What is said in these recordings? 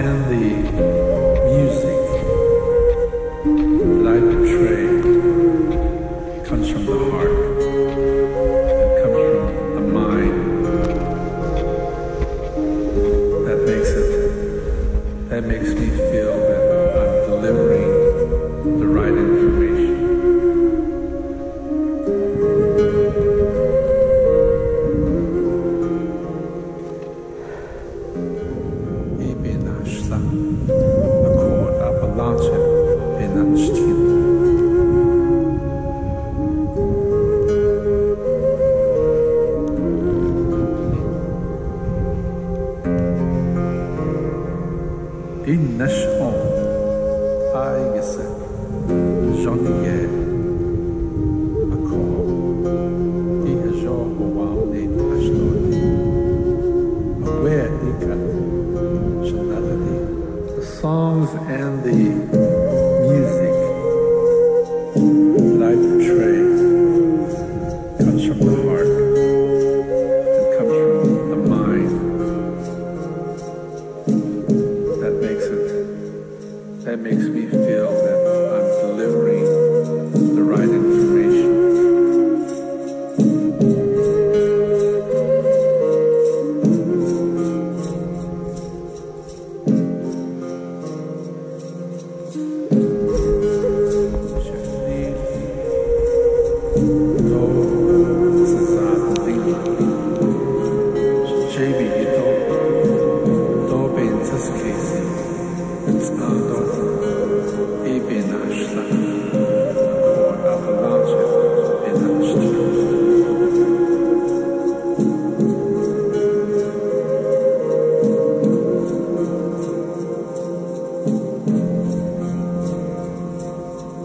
and the music that I portray comes from the heart, it comes from the mind. That makes it, that makes me feel touched you. In Nashon, Aigese, Johnny Akor, Ihajo, Owa, The songs and the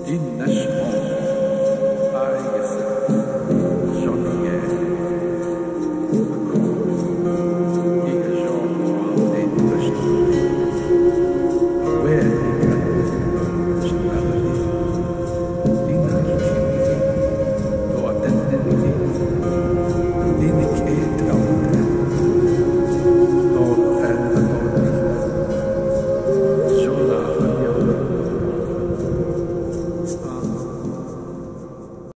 in this